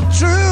not true.